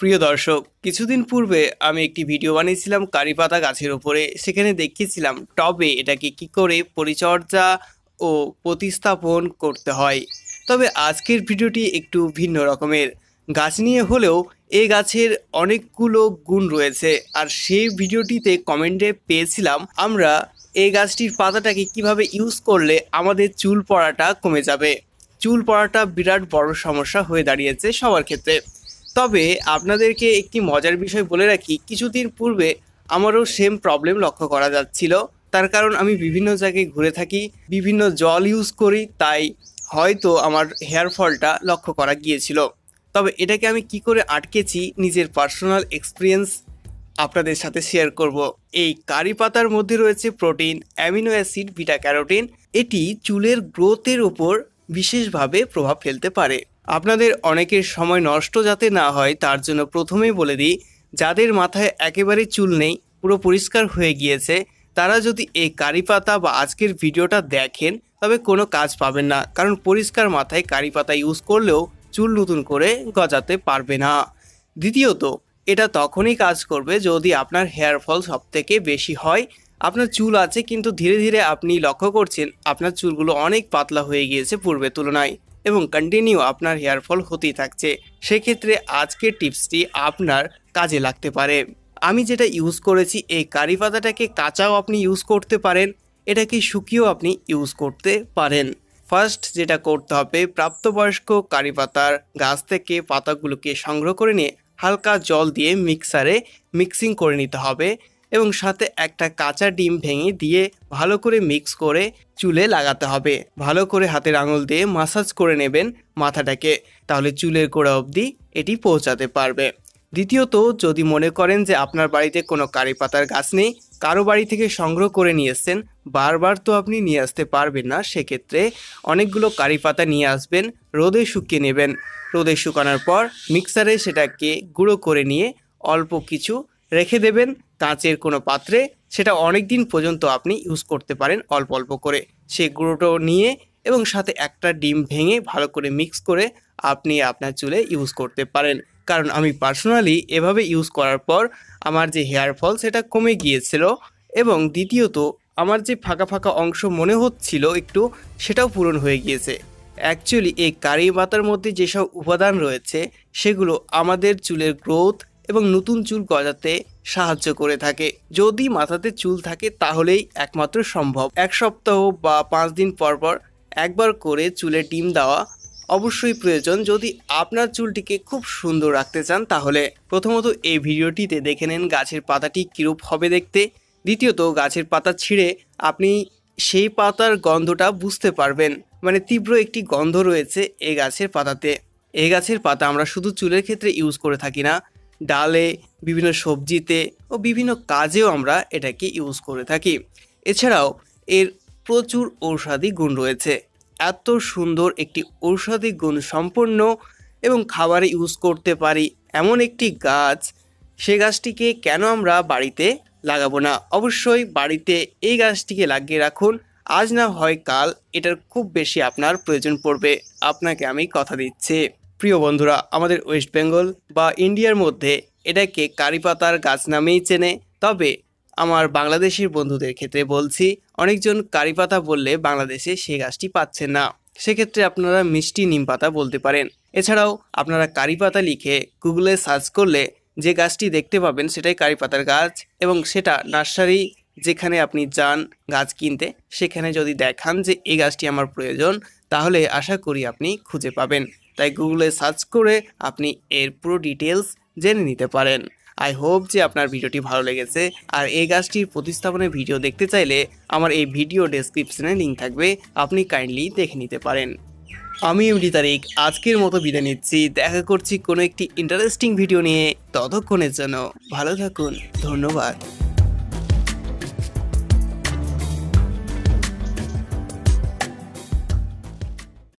প্রিয় দর্শক, কিছুদিন পূর্বে আমি একটি ভিডিও বানিয়েছিলাম কারি পাতা গাছের ওপরে সেখানে দেখিয়েছিলাম টবে এটাকে কি করে পরিচর্যা ও প্রতিস্থাপন করতে হয়। তবে আজকের ভিডিওটি একটু ভিন্ন রকমের। গাছ নিয়ে হলেও এই গাছের অনেকগুলো গুণ রয়েছে। আর সেই ভিডিওটিতে কমেন্টে পেয়েছিলাম, আমরা এই গাছটির পাতাটাকে কীভাবে ইউজ করলে আমাদের চুল পড়াটা কমে যাবে? চুল পড়াটা বিরাট বড় সমস্যা হয়ে দাঁড়িয়েছে সবার ক্ষেত্রে। তবে আপনাদেরকে একটি মজার বিষয় বলে রাখি, কিছুদিন পূর্বে আমারও সেম প্রবলেম লক্ষ্য করা যাচ্ছিল। তার কারণ আমি বিভিন্ন জায়গায় ঘুরে থাকি, বিভিন্ন জল ইউজ করি, তাই হয়তো আমার হেয়ার ফলটা লক্ষ্য করা গিয়েছিল। তবে এটাকে আমি কি করে আটকেছি নিজের পার্সোনাল এক্সপিরিয়েন্স আপনাদের সাথে শেয়ার করব। এই কারি পাতার মধ্যে রয়েছে protein amino acid beta carotene এটি চুলের গ্রোথের ওপর বিশেষভাবে প্রভাব ফেলতে পারে। আপনাদের অনেকের সময় নষ্ট যাতে না হয়, তার জন্য প্রথমেই বলে দিই, যাদের মাথায় একেবারে চুল নেই, পুরো পরিষ্কার হয়ে গিয়েছে, তারা যদি এই কারি পাতা বা আজকের ভিডিওটা দেখেন, তবে কোনো কাজ পাবেন না। কারণ পরিষ্কার মাথায় কারি পাতা ইউজ করলেও চুল নতুন করে গজাতে পারবে না। দ্বিতীয়ত, এটা তখনই কাজ করবে যদি আপনার হেয়ার ফল সব থেকে বেশি হয়। আপনার চুল আছে, কিন্তু ধীরে ধীরে আপনি লক্ষ্য করছেন, আপনার চুলগুলো অনেক পাতলা হয়ে গিয়েছে পূর্বের তুলনায়। এবং কন্টিনিউ আপনার হেয়ার ফল হতেই থাকছে। সেক্ষেত্রে আজকের টিপসটি আপনার কাজে লাগতে পারে। আমি যেটা ইউজ করেছি, এই কারি পাতাটাকে কাঁচাও আপনি ইউজ করতে পারেন, এটাকে শুকিয়েও আপনি ইউজ করতে পারেন। ফার্স্ট যেটা করতে হবে, প্রাপ্তবয়স্ক কারি পাতার গাছ থেকে পাতাগুলোকে সংগ্রহ করে নিয়ে হালকা জল দিয়ে মিক্সারে মিক্সিং করে নিতে হবে। এবং সাথে একটা কাঁচা ডিম ভেঙে দিয়ে ভালো করে মিক্স করে চুলে লাগাতে হবে। ভালো করে হাতের আঙুল দিয়ে মাসাজ করে নেবেন মাথাটাকে। তাহলে চুলের গোড়া অবধি এটি পৌঁছাতে পারবে। দ্বিতীয়ত, যদি মনে করেন যে আপনার বাড়িতে কোনো কারি পাতার গাছ নেই, কারও বাড়ি থেকে সংগ্রহ করে নিয়ে এসছেন, বারবার তো আপনি নিয়ে আসতে পারবেন না, সেক্ষেত্রে অনেকগুলো কারি পাতা নিয়ে আসবেন, রোদে শুকিয়ে নেবেন। রোদে শুকানোর পর মিক্সারে সেটাকে গুঁড়ো করে নিয়ে অল্প কিছু রেখে দেবেন কাঁচের কোনো পাত্রে। সেটা অনেক দিন পর্যন্ত আপনি ইউজ করতে পারেন অল্প অল্প করে। সেই গুঁড়োটো নিয়ে এবং সাথে একটা ডিম ভেঙে ভালো করে মিক্স করে আপনি আপনার চুলে ইউজ করতে পারেন। কারণ আমি পার্সোনালি এভাবে ইউজ করার পর আমার যে হেয়ার ফল সেটা কমে গিয়েছিল এবং দ্বিতীয়ত আমার যে ফাঁকা ফাঁকা অংশ মনে হচ্ছিল একটু, সেটাও পূরণ হয়ে গিয়েছে। অ্যাকচুয়ালি এই কারি পাতার মধ্যে যেসব উপাদান রয়েছে, সেগুলো আমাদের চুলের গ্রোথ এবং নতুন চুল গজাতে সাহায্য করে থাকে। যদি মাথাতে চুল থাকে, তাহলেই একমাত্র সম্ভব। এক সপ্তাহ বা পাঁচ দিন পর পর একবার করে চুলে ডিম দেওয়া অবশ্যই প্রয়োজন। যদি আপনার চুলটিকে খুব সুন্দর রাখতে চান, তাহলে প্রথমত এই ভিডিওটিতে দেখে নেন গাছের পাতাটি কীরূপ হবে দেখতে। দ্বিতীয়ত, গাছের পাতা ছিঁড়ে আপনি সেই পাতার গন্ধটা বুঝতে পারবেন। মানে তীব্র একটি গন্ধ রয়েছে এই গাছের পাতাতে। এই গাছের পাতা আমরা শুধু চুলের ক্ষেত্রে ইউজ করে থাকি না ডালে, বিভিন্ন সবজিতে ও বিভিন্ন কাজেও আমরা এটাকে ইউজ করে থাকি। এছাড়াও এর প্রচুর ঔষধি গুণ রয়েছে। এত সুন্দর একটি ঔষধি গুণ সম্পন্ন এবং খাবারে ইউজ করতে পারি এমন একটি গাছ, সে গাছটিকে কেন আমরা বাড়িতে লাগাবো না? অবশ্যই বাড়িতে এই গাছটিকে লাগিয়ে রাখুন। আজ না হয় কাল এটার খুব বেশি আপনার প্রয়োজন পড়বে। আপনাকে আমি কথা দিচ্ছি। প্রিয় বন্ধুরা, আমাদের ওয়েস্ট বেঙ্গল বা ইন্ডিয়ার মধ্যে এটাকে কারি পাতার গাছ নামেই চেনে। তবে আমার বাংলাদেশের বন্ধুদের ক্ষেত্রে বলছি, অনেকজন কারি পাতা বললে বাংলাদেশে সে গাছটি পাচ্ছেন না। সেক্ষেত্রে আপনারা মিষ্টি নিম পাতা বলতে পারেন। এছাড়াও আপনারা কারি পাতা লিখে গুগলে সার্চ করলে যে গাছটি দেখতে পাবেন সেটাই কারি পাতার গাছ এবং সেটা নার্সারি যেখানে আপনি যান গাছ কিনতে, সেখানে যদি দেখান যে এই গাছটি আমার প্রয়োজন, তাহলে আশা করি আপনি খুঁজে পাবেন। তাই গুগলে সার্চ করে আপনি এর পুরো ডিটেলস জেনে নিতে পারেন। আই হোপ যে আপনার ভিডিওটি ভালো লেগেছে। আর এই গাছটির প্রতিস্থাপনের ভিডিও দেখতে চাইলে আমার এই ভিডিও ডেসক্রিপশনে লিঙ্ক থাকবে। আপনি কাইন্ডলি দেখে নিতে পারেন। আমি এমডি তারিখ আজকের মতো বিদায় নিচ্ছি। দেখা করছি কোনো একটি ইন্টারেস্টিং ভিডিও নিয়ে ততক্ষণের জন্য। ভালো থাকুন, ধন্যবাদ।